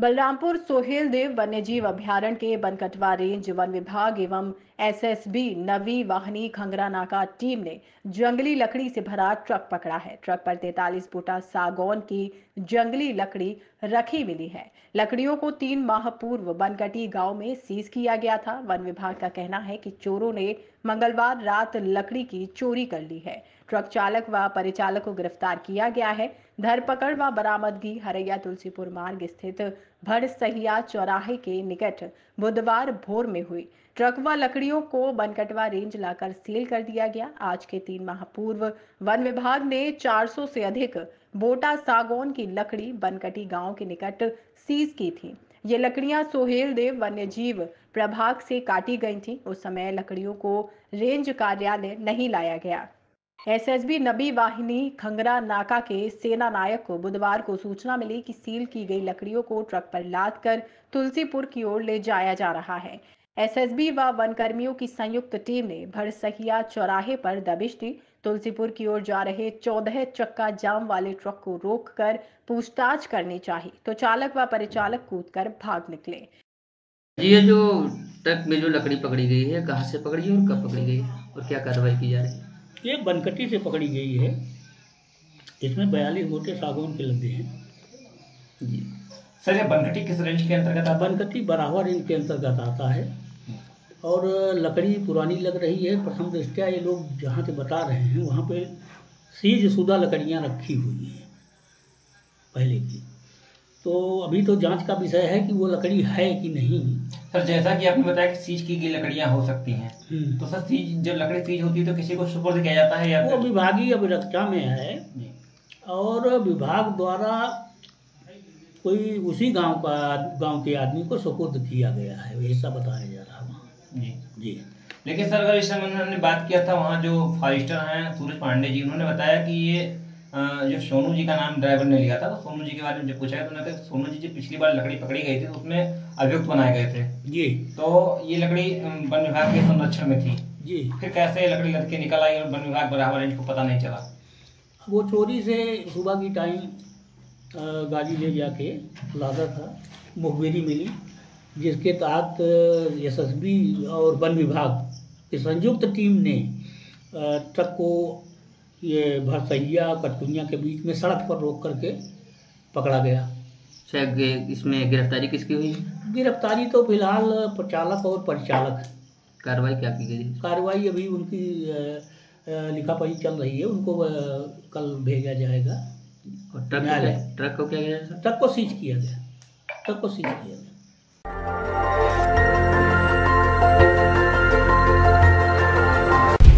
बलरामपुर सोहेल देव वन्यजीव अभ्यारण्य के बनकटवा रेंज वन विभाग एवं एसएसबी नवी वाहनी खंगरा नाका टीम ने जंगली लकड़ी से भरा ट्रक पकड़ा है। ट्रक पर 43 बोटा सागौन की जंगली लकड़ी रखी मिली है। लकड़ियों को तीन माह पूर्व बनकटी गाँव में सीज किया गया था। वन विभाग का कहना है कि चोरों ने मंगलवार रात लकड़ी की चोरी कर ली है। ट्रक चालक व परिचालक को गिरफ़्तार किया गया है। धरपकड़ व बरामदगी हरैया तुलसीपुर मार्ग स्थित भड़सहिया चौराहे के निकट बुधवार भोर में हुई। ट्रक व लकड़ियों को बनकटवा रेंज लाकर सील कर दिया गया। आज के तीन माह पूर्व वन विभाग ने 400 से अधिक बोटा सागौन की लकड़ी बनकटी गाँव के निकट सीज की थी। ये लकड़ियाँ सोहेल देव वन्य जीव प्रभाग से काटी गई थी। उस समय लकड़ियों को रेंज कार्यालय नहीं लाया गया। एसएसबी नबी वाहिनी खंगरा नाका के सेना नायक को बुधवार को सूचना मिली कि सील की गई लकड़ियों को ट्रक पर लाद कर तुलसीपुर की ओर ले जाया जा रहा है। एसएसबी व वन कर्मियों की संयुक्त टीम ने भरसहिया चौराहे पर दबिश दी। तुलसीपुर की ओर जा रहे चौदह चक्का जाम वाले ट्रक को रोककर पूछताछ करनी चाहिए। तो चालक व परिचालक कूदकर भाग निकले। ये जो ट्रक में जो लकड़ी पकड़ी गई है कहाँ से पकड़ी है और कब पकड़ी गई है और क्या कार्रवाई की जा रही है? ये बनकटी से पकड़ी गई है। इसमें बयालीस मोटे सागौन के लगे हैं। जी। सर ये बनकटी किस रेंज के अंतर्गत बनकटी बराबर इनके अंतर्गत आता है। और लकड़ी पुरानी लग रही है प्रथम दृष्टया ये लोग जहाँ से बता रहे हैं वहाँ पे सीज शुदा लकड़ियाँ रखी हुई हैं पहले की। तो अभी तो जाँच का विषय है कि वो लकड़ी है कि नहीं। सर जैसा कि आपने बताया कि सीज की गई लकड़ियाँ हो सकती हैं हम्म। तो सर सीज जब लकड़ी सीज होती है तो किसी को सुपुर्द किया जाता है या वो विभागीय अभिरक्षा में है। और विभाग द्वारा कोई उसी गाँव का गाँव के आदमी को सुपुर्द किया गया है ऐसा बताया जा रहा है वहाँ। जी। जी। लेकिन सर अगर इस समय हमने बात किया था वहाँ जो फॉरेस्टर हैं सूरज पांडे जी उन्होंने बताया कि ये जो सोनू जी का नाम ड्राइवर ने लिया था तो सोनू जी के बारे में जब पूछा तो उन्होंने सोनू जी जो पिछली बार लकड़ी पकड़ी गई थी तो उसमें अभियुक्त बनाए गए थे। जी। तो ये लकड़ी वन विभाग के संरक्षण में थी। जी। फिर कैसे ये लकड़ी लटके निकल आई और वन विभाग बराबर इनको पता नहीं चला? वो चोरी से सुबह की टाइम गाड़ी ले जाके लादा था मुखबिरी मिली। जिसके तहत एसएसबी और वन विभाग की संयुक्त टीम ने ट्रक को ये भरसैया कटकुनिया के बीच में सड़क पर रोक करके पकड़ा गया। शायद इसमें गिरफ्तारी किसकी हुई? गिरफ्तारी तो फ़िलहाल चालक और परिचालक। कार्रवाई क्या की गई? कार्रवाई अभी उनकी लिखा लिखापढ़ी चल रही है उनको कल भेजा जाएगा। और ट्रक ट्रक को क्या किया ट्रक को सीज किया गया। ट्रक को सीज किया गया।